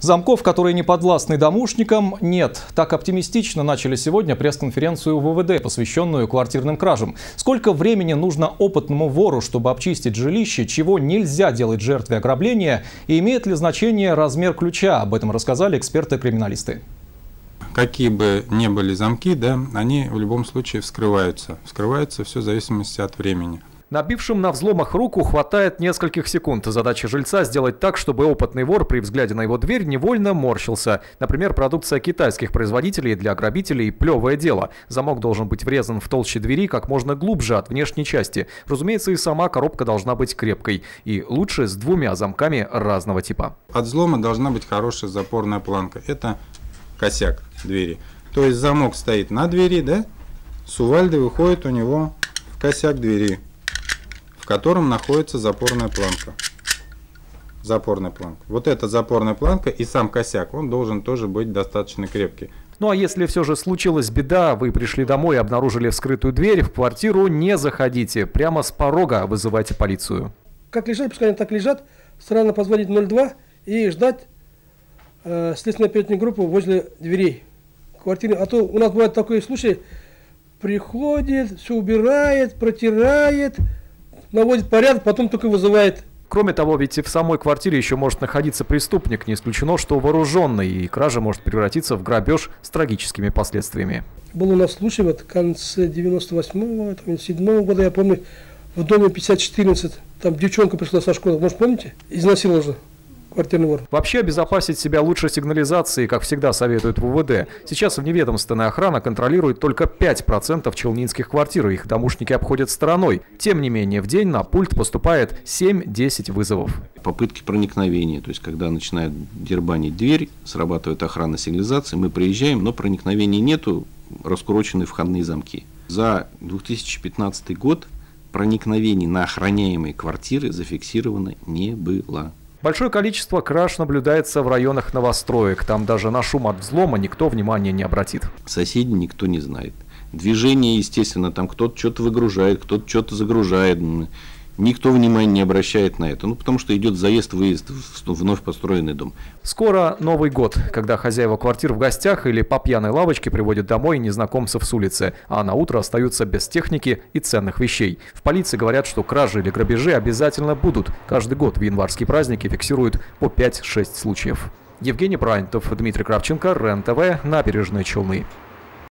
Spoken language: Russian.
Замков, которые не подвластны домушникам, нет. Так оптимистично начали сегодня пресс-конференцию ВВД, посвященную квартирным кражам. Сколько времени нужно опытному вору, чтобы обчистить жилище, чего нельзя делать жертве ограбления, и имеет ли значение размер ключа? Об этом рассказали эксперты-криминалисты какие бы ни были замки, да, они в любом случае вскрываются. Вскрываются все в зависимости от времени. Набившим на взломах руку хватает нескольких секунд. Задача жильца сделать так, чтобы опытный вор при взгляде на его дверь невольно морщился. Например, продукция китайских производителей для грабителей – плевое дело. Замок должен быть врезан в толще двери как можно глубже от внешней части. Разумеется, и сама коробка должна быть крепкой. И лучше с двумя замками разного типа. От взлома должна быть хорошая запорная планка. Это косяк двери. То есть замок стоит на двери, да? Сувальды выходит у него в косяк двери котором находится запорная планка. Запорная планка. Вот эта запорная планка и сам косяк, он должен тоже быть достаточно крепкий. Ну а если все же случилась беда, вы пришли домой и обнаружили вскрытую дверь, в квартиру не заходите. Прямо с порога вызывайте полицию. Как лежали, пускай они так лежат, сразу позвонить 02 и ждать э, следственно-оперативную группу возле дверей квартиры. А то у нас бывает такой случай, приходит, все убирает, протирает, наводит порядок, потом только вызывает. Кроме того, ведь и в самой квартире еще может находиться преступник. Не исключено, что вооруженный, и кража может превратиться в грабеж с трагическими последствиями. Был у нас случай вот в конце 98-го, 7 года, я помню, в доме 5014, там девчонка пришла со школы, может помните, изнасиловала же квартирный вор. Вообще обезопасить себя лучше сигнализации, как всегда советует ВВД. Сейчас вневедомственная охрана контролирует только 5% челнинских квартир, их домушники обходят стороной. Тем не менее, в день на пульт поступает 7-10 вызовов. Попытки проникновения, то есть когда начинает дербанить дверь, срабатывает охрана сигнализации, мы приезжаем, но проникновения нету, раскурочены входные замки. За 2015 год проникновений на охраняемые квартиры зафиксировано не было. Большое количество краж наблюдается в районах новостроек. Там даже на шум от взлома никто внимания не обратит. Соседей никто не знает. Движение, естественно, там кто-то что-то выгружает, кто-то что-то загружает никто внимания не обращает на это. Ну, потому что идет заезд-выезд в вновь построенный дом. Скоро Новый год, когда хозяева квартир в гостях или по пьяной лавочке приводят домой незнакомцев с улицы, а на утро остаются без техники и ценных вещей. В полиции говорят, что кражи или грабежи обязательно будут. Каждый год в январские праздники фиксируют по 5-6 случаев. Евгений Прайнтов, Дмитрий Кравченко, РЕН-ТВ, Набережные Челны.